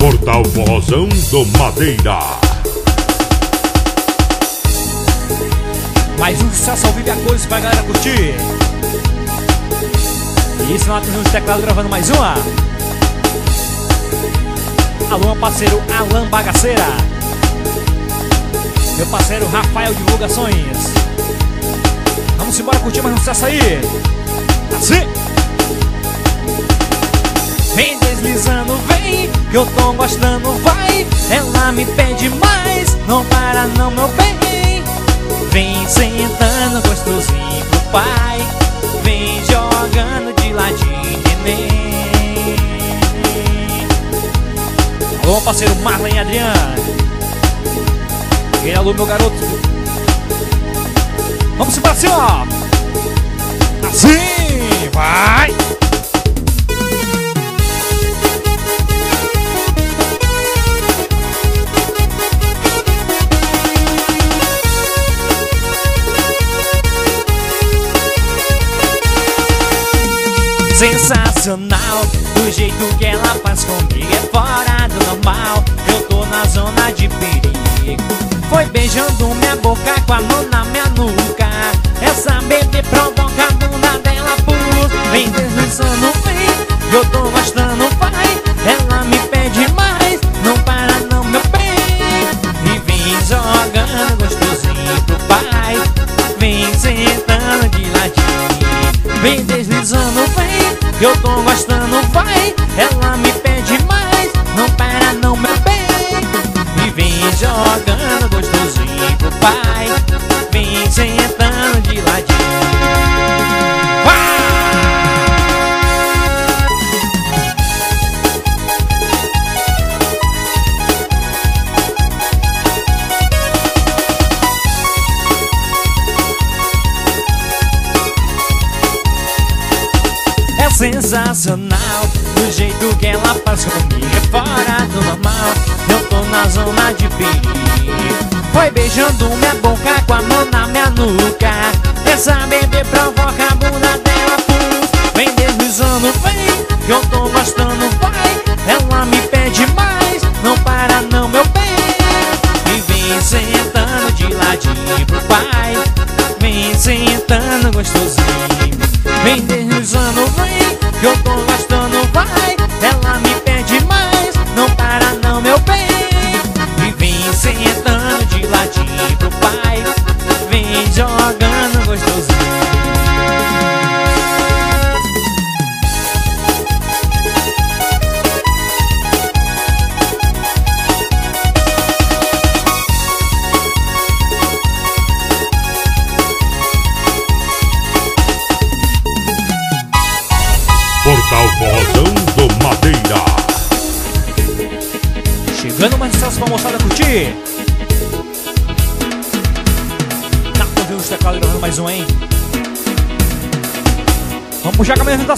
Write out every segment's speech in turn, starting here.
Portal Forrozão do Madeira. Mais um sucesso ao vivo e a cores pra galera curtir. E isso lá tem um teclado gravando mais uma. Alô, parceiro Alan Bagaceira. Meu parceiro Rafael Divulgações. Vamos embora curtir mais um sucesso aí. Assim. Vem deslizando, vem, que eu tô gostando, vai. Ela me pede mais, não para não, meu bem. Vem sentando gostosinho pro pai. Vem jogando de ladinho, neném. Alô, parceiro Marlon e Adriano. Quem alô, meu garoto? Vamos assim, ó. Assim, vai. Sensacional, do jeito que ela faz comigo é fora do normal. Eu tô na zona de perigo. Foi beijando minha boca com a mão na minha nuca. Vem. Sensacional. Do jeito que ela faz comigo É fora do normal. Eu tô na zona de perigo Foi beijando minha boca Com a mão na minha nuca. Essa bebê provoca a bunda dela pum. Vem deslizando, vem Que eu tô gostando, vai. Ela me pede mais Não para não, meu bem. E vem sentando de ladinho pro pai. Vem sentando gostosinho. Vem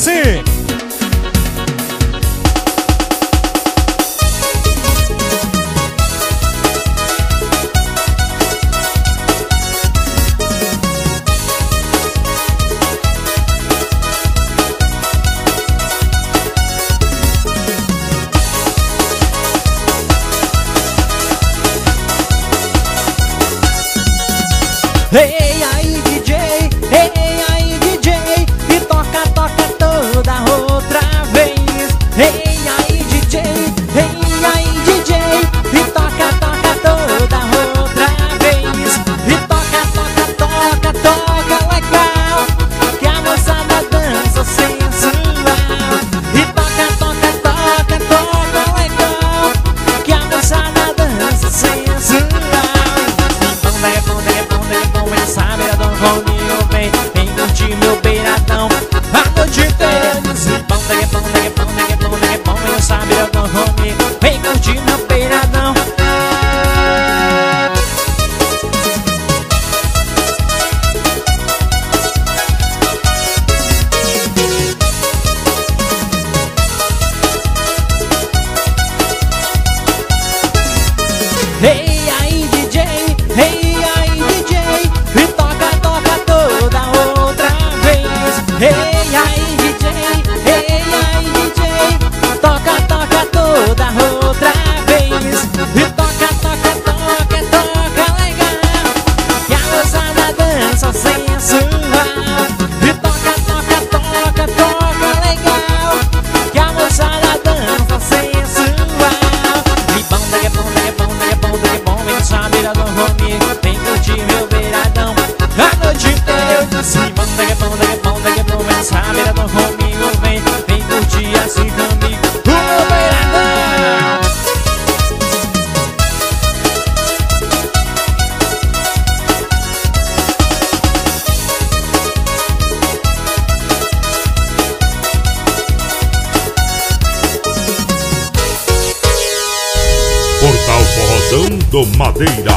assim Madeira.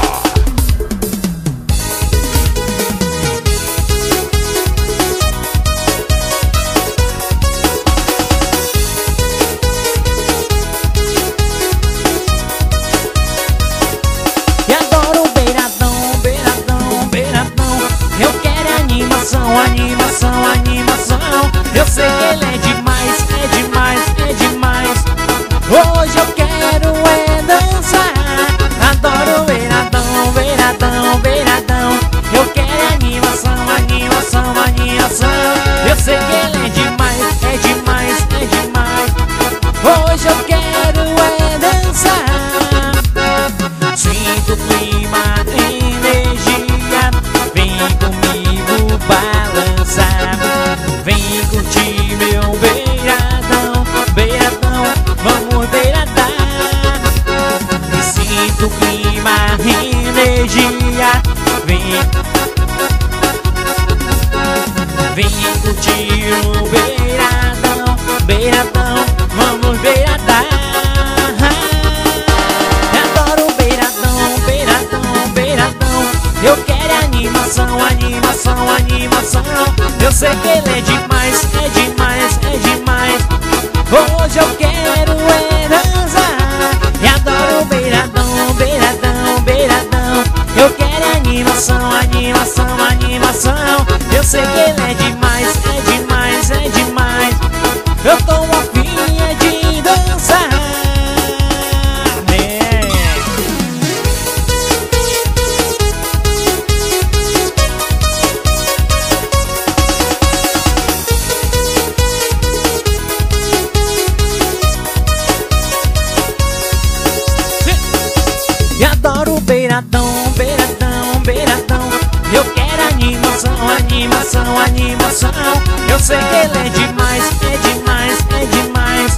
Eu sei que ele é demais, é demais, é demais.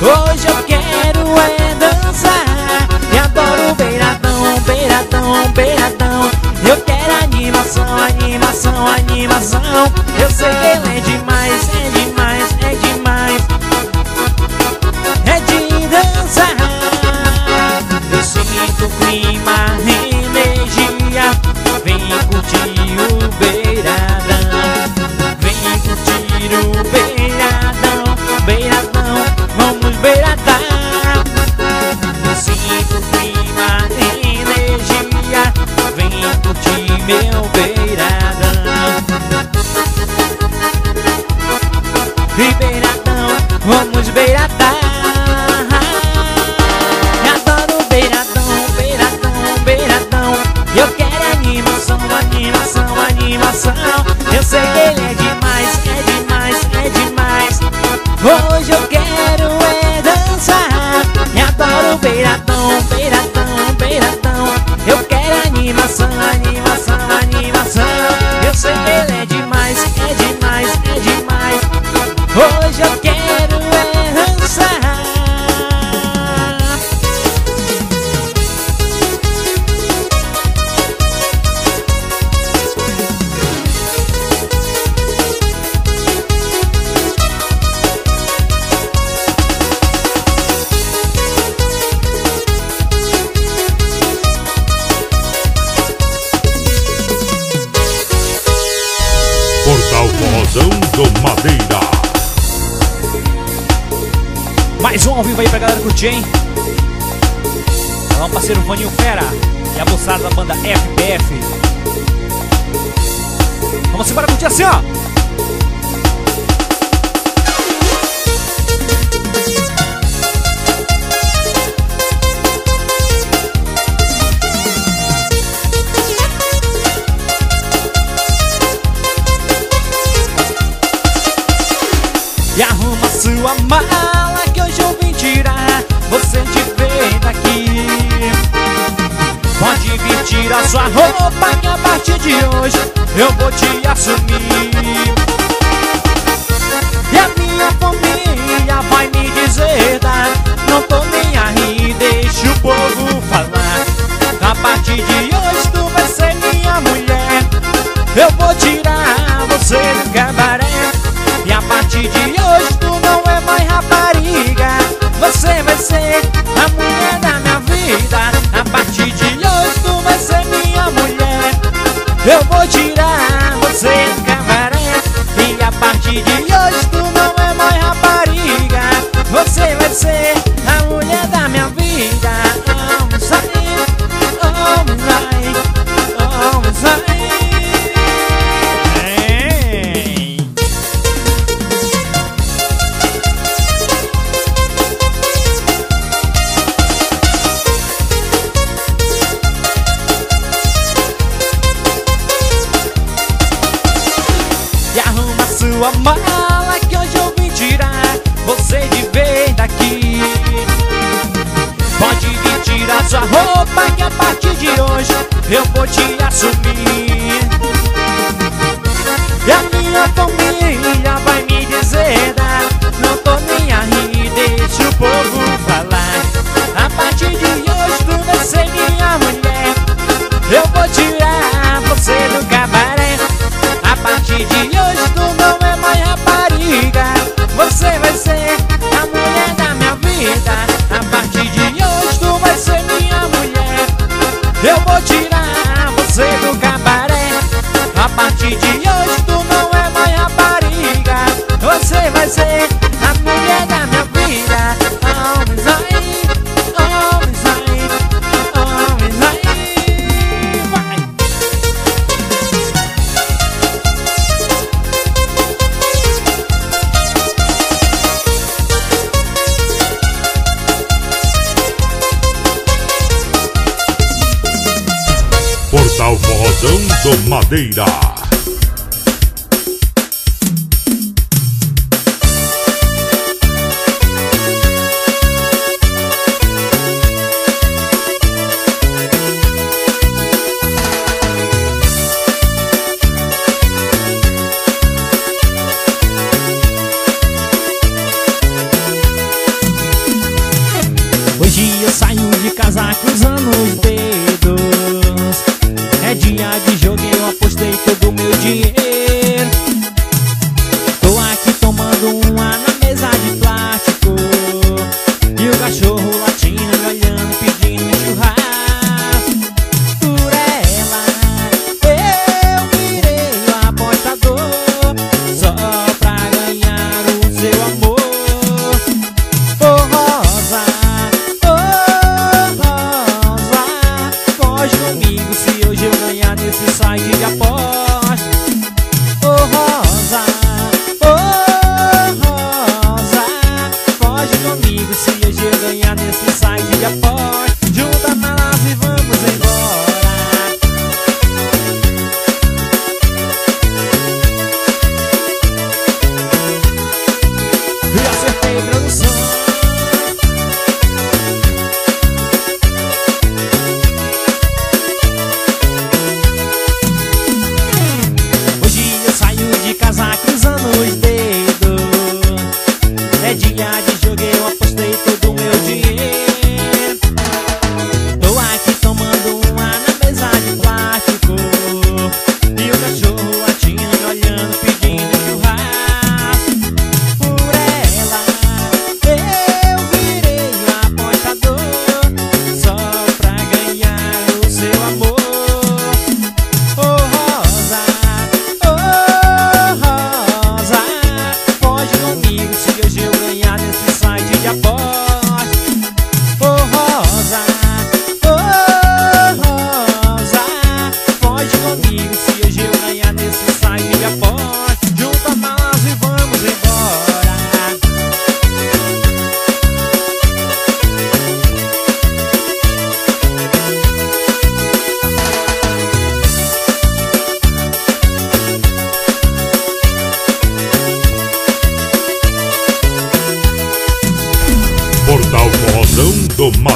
Hoje eu quero é dançar. E adoro beiradão, beiradão, beiradão. Eu quero animação, animação, animação. Hoje eu quero é dançar. E adoro beiradão. ao Forrozão Madeira. Mais um ao vivo aí pra galera curtir, hein? Alô, parceiro Vaninho Fera e a moçada da banda FBF. Vamos embora curtir assim, ó. Tirar sua roupa que a partir de hoje eu vou te assumir. E a minha família vai me dizer. Não tô nem aí, deixa o povo falar. A partir de hoje tu vai ser minha mulher. Eu vou tirar você do cabaré. E a partir de hoje tu não é mais rapariga. Você vai ser yeah. Madeira. meu dinheiro afora.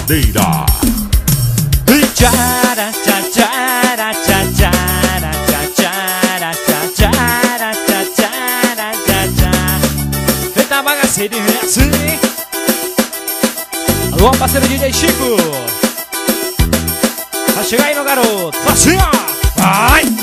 Madeira. Tchara, tchara, tchara, tchara, tchara, tchara, tchara, tchara. Bagaceira e assim. Alô, parceiro DJ Chico. Vai chegar aí, meu garoto. Vai, vai.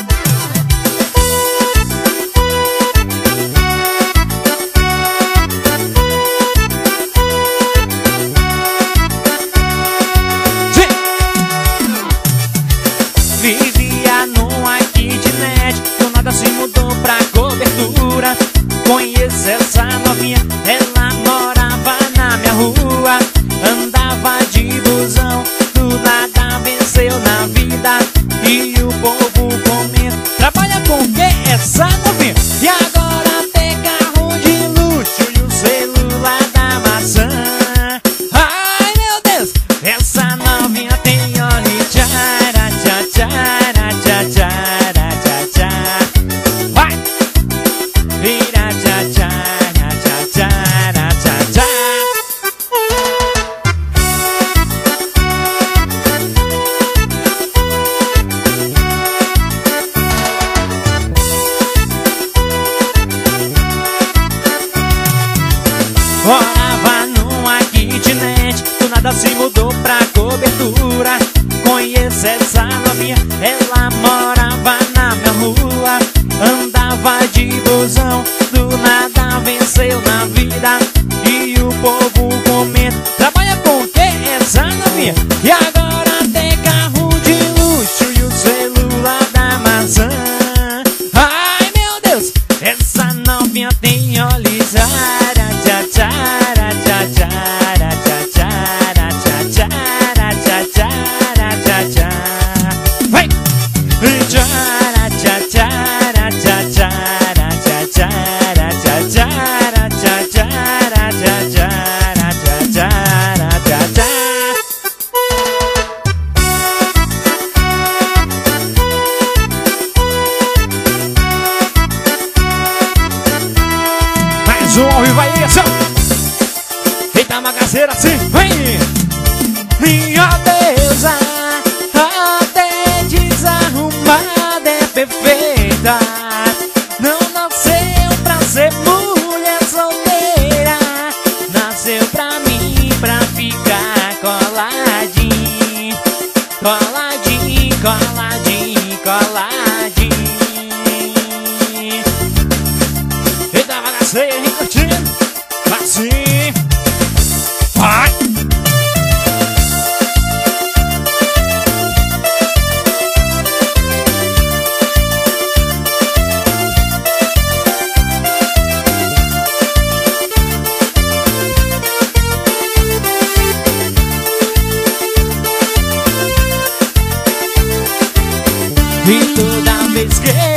E toda vez que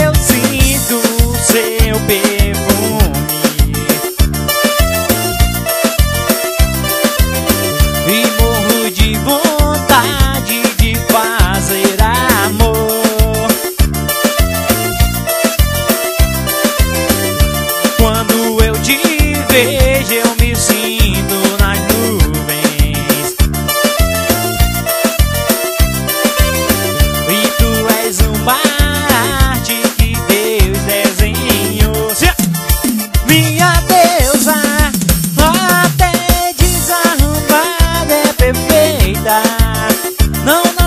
Não